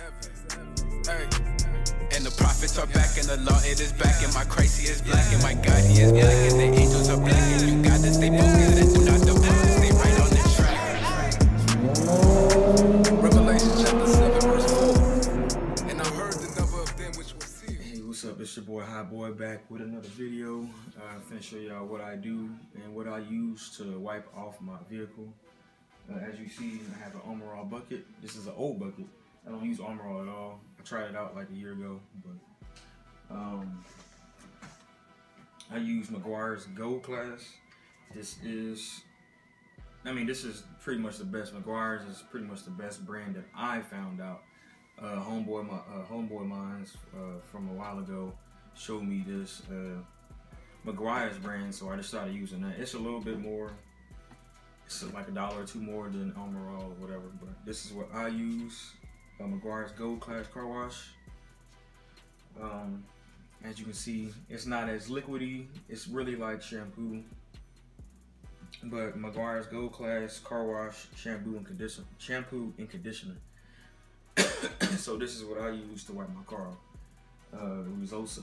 Hey. And the prophets are back, and the law it is back, and my Christ he is black, and my God he is black, and the angels are black, and you got to stay focused and do not depart, stay right on the track. Revelation chapter 7, verse 4. And I heard the number of them which were sealed. Hey, what's up? It's your boy High Boy back with another video. Uh, I'm finna show y'all what I do and what I use to wipe off my vehicle. Uh, as you see, I have an Armor bucket. This is an old bucket. I don't use Armor at all. I tried it out like a year ago, but um, I use Meguiar's Gold Class. This is, I mean, this is pretty much the best. Meguiar's is pretty much the best brand that I found out. Uh, homeboy, my uh, homeboy mine's uh, from a while ago showed me this uh, Meguiar's brand, so I just started using that. It's a little bit more, it's like a dollar or two more than Armor or whatever, but this is what I use. Uh, Meguiar's Gold Class Car Wash. Um, as you can see, it's not as liquidy. It's really like shampoo. But Meguiar's Gold Class Car Wash Shampoo and Conditioner. Shampoo and Conditioner. so this is what I use to wipe my car. Uh, the results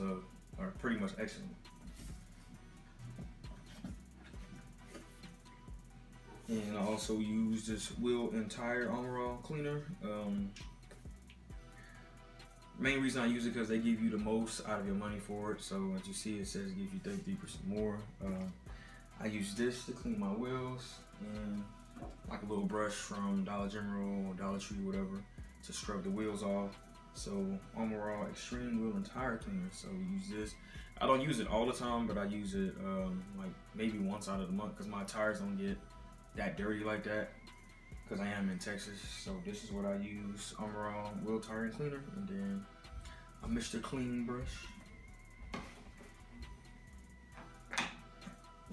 are pretty much excellent. And I also use this wheel and tire Armor All cleaner. Um, main reason I use it because they give you the most out of your money for it. So as you see, it says give you 33% more. Uh, I use this to clean my wheels and like a little brush from Dollar General Dollar Tree, whatever, to scrub the wheels off. So Armor All Extreme Wheel and Tire Cleaner. So use this. I don't use it all the time, but I use it um, like maybe once out of the month because my tires don't get that dirty like that because I am in Texas. So this is what I use: Armor All Wheel Tire Cleaner, and then a Mr. Clean brush.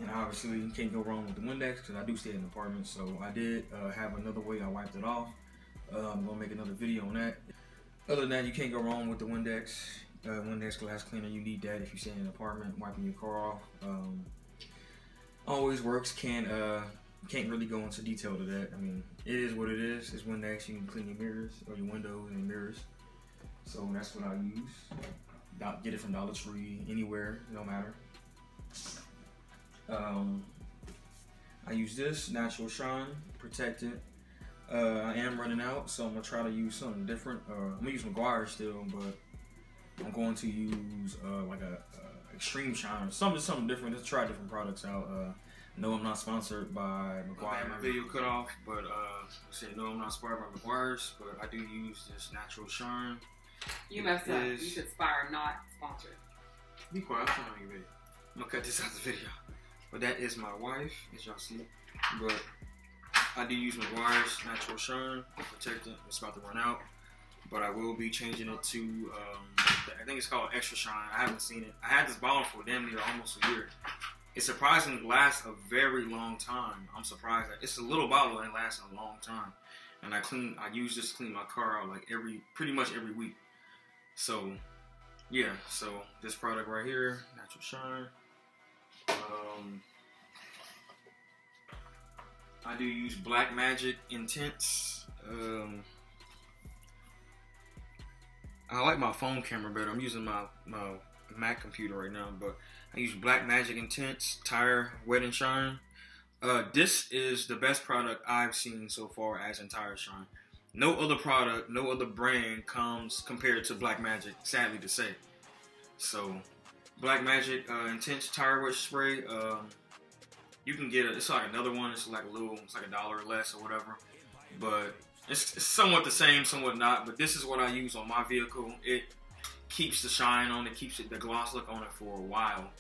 And obviously, you can't go wrong with the Windex because I do stay in an apartment. So I did uh, have another way I wiped it off. Uh, I'm gonna make another video on that. Other than that, you can't go wrong with the Windex. Uh, Windex glass cleaner, you need that if you stay in an apartment, wiping your car off. Um, always works. Can't uh, can't really go into detail to that. I mean, it is what it is. It's Windex. You can clean your mirrors or your windows and mirrors. So that's what I use. Get it from Dollar Tree, anywhere, no matter. Um, I use this Natural Shine Protectant. Uh, I am running out, so I'm gonna try to use something different. Uh, I'm gonna use Meguiar still, but I'm going to use uh, like a, Extreme Shine or something, something different. Let's try different products out. No, I'm not sponsored by Meguiar. My video cut off, but uh, say no, I'm not sponsored by Meguiar's, but I do use this Natural Shine. You It messed up. You is- should Spire, not sponsored. Be quiet, I'm trying to make a video. I'm gonna cut this out of the video. But that is my wife, as y'all see. But I do use Meguiar's Natural Shine Protectant. It's about to run out. But I will be changing it to, um, I think it's called Extra Shine. I haven't seen it. I had this bottle for damn near almost a year. It surprisingly lasts a very long time. I'm surprised that it's a little bottle and it lasts a long time. And I clean, I use this to clean my car out like every, pretty much every week. So yeah, so this product right here, Natural Shine. Um, I do use Black Magic Intense. Um, I like my phone camera better. I'm using my, my Mac computer right now, but I use Black Magic Intense Tire Wet and Shine. Uh, this is the best product I've seen so far as in Tire Shine. No other product, no other brand comes compared to Black Magic, sadly to say. So, Black Magic uh, Intense Tire Wet Spray. Um, you can get it. It's like another one. It's like a little. It's like a dollar or less or whatever. But it's, it's somewhat the same, somewhat not. But this is what I use on my vehicle. It keeps the shine on it, keeps it the gloss look on it for a while.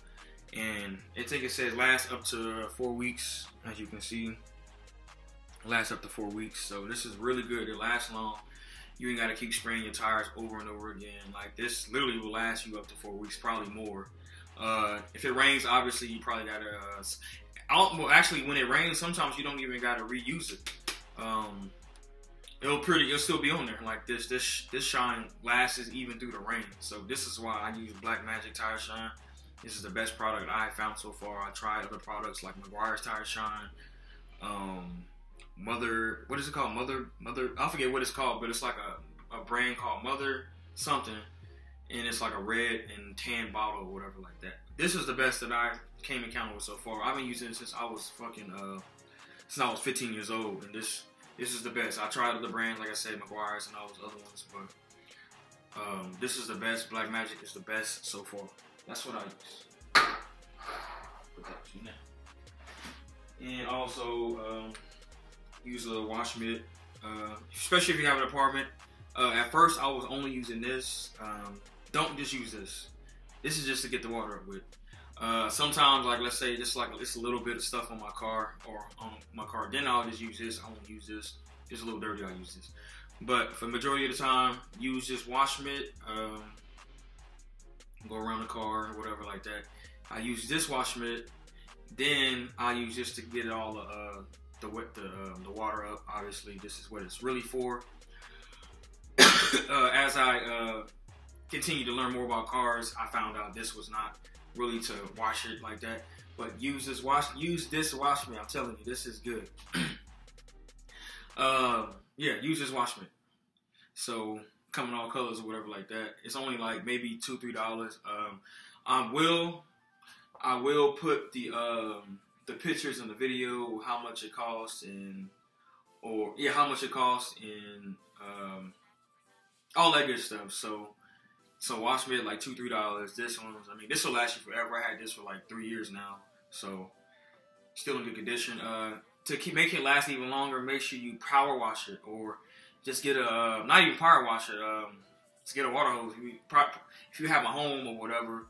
And it think it says lasts up to four weeks, as you can see. Lasts up to four weeks. So this is really good. It lasts long. You ain't gotta keep spraying your tires over and over again. Like this literally will last you up to four weeks, probably more. Uh, if it rains, obviously you probably gotta. Uh, well, actually, when it rains, sometimes you don't even gotta reuse it. Um, it'll pretty, it'll still be on there. Like this, this, this shine lasts even through the rain. So this is why I use Black Magic Tire Shine. This is the best product I found so far. I tried other products like Meguiar's Tire Shine, um, Mother, what is it called? Mother, Mother. I forget what it's called, but it's like a a brand called Mother something, and it's like a red and tan bottle or whatever like that. This is the best that I came encounter with so far. I've been using it since I was fucking uh since I was 15 years old, and this this is the best. I tried other brands like I said, Meguiar's and all those other ones, but um, this is the best. Black Magic is the best so far. That's what I use. And also um, use a wash mitt, uh, especially if you have an apartment. Uh, at first, I was only using this. Um, don't just use this. This is just to get the water up with. Uh, sometimes, like let's say, just like it's a little bit of stuff on my car or on my car, then I'll just use this. I won't use this. It's a little dirty. I'll use this. But for majority of the time, use this wash mitt. Um, go around the car or whatever like that. I use this wash mitt. Then I use this to get all the uh, the wet the um, the water up. Obviously, this is what it's really for. uh, as I uh, continue to learn more about cars, I found out this was not really to wash it like that. But use this wash use this wash me. I'm telling you, this is good. um, yeah, use this wash me. So come in all colors or whatever like that. It's only like maybe two three dollars. Um, I will I will put the um, the pictures in the video how much it costs and or yeah how much it costs and um, all that good stuff. So so wash mitt like two three dollars. This one's I mean this will last you forever. I had this for like three years now, so still in good condition. Uh, to keep make it last even longer, make sure you power wash it or just get a uh, not even power wash it. Um, just get a water hose. If you, if you have a home or whatever,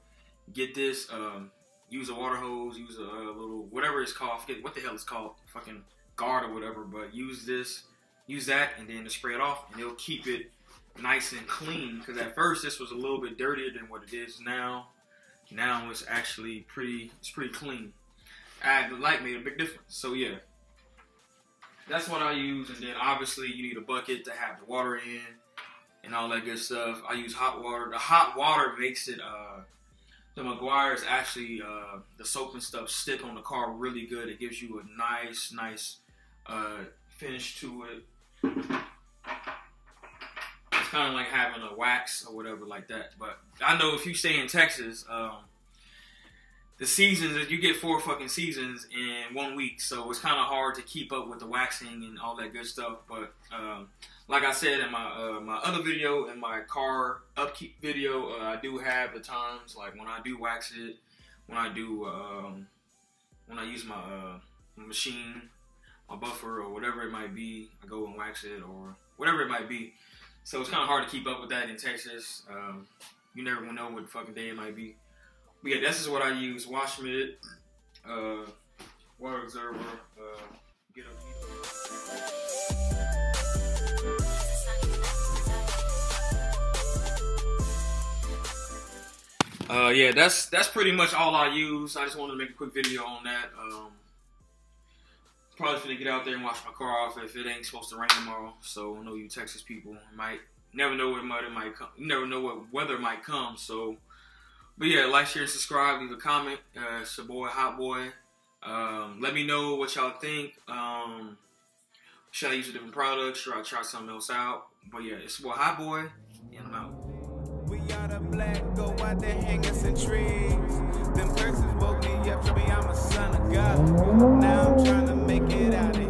get this. Um, use a water hose. Use a, a little whatever it's called. Forget what the hell it's called. Fucking guard or whatever. But use this. Use that and then to spray it off, and it'll keep it nice and clean. Because at first this was a little bit dirtier than what it is now. Now it's actually pretty. It's pretty clean. Add the light made a big difference. So yeah, that's what I use. And then obviously you need a bucket to have the water in and all that good stuff. I use hot water. The hot water makes it. Uh, the Meguiar's actually uh, the soap and stuff stick on the car really good. It gives you a nice, nice uh, finish to it. Kind of like having a wax or whatever like that. But I know if you stay in Texas, um, the seasons you get four fucking seasons in one week, so it's kind of hard to keep up with the waxing and all that good stuff. But um, like I said in my uh, my other video, in my car upkeep video, uh, I do have the times like when I do wax it, when I do um, when I use my uh, machine, my buffer or whatever it might be, I go and wax it or whatever it might be. So it's kind of hard to keep up with that in Texas. Um, you never know what fucking day it might be. But yeah, this is what I use: wash mitt, uh, water observer, uh, get up. Uh, yeah, that's that's pretty much all I use. I just wanted to make a quick video on that. Um, probably gonna get out there and wash my car off if it ain't supposed to rain tomorrow. So I know you Texas people might never know what weather might come. Never know what weather might come. So, but yeah, like, share, and subscribe. Leave a comment. Uh, it's your boy, Hot Boy. Um, let me know what y'all think. Um, should I use a different product? Should I try something else out? But yeah, it's your boy, Hot Boy, and I'm out. We are the black, go out trees. Curses me I'm a son of God. Now I'm trying to make it out.